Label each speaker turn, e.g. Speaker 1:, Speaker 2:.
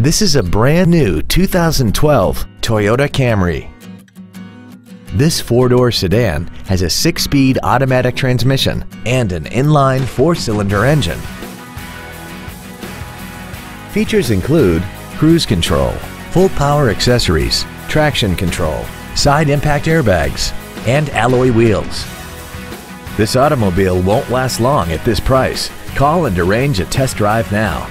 Speaker 1: This is a brand new 2012 Toyota Camry. This four-door sedan has a six-speed automatic transmission and an inline four-cylinder engine. Features include cruise control, full power accessories, traction control, side impact airbags, and alloy wheels. This automobile won't last long at this price. Call and arrange a test drive now.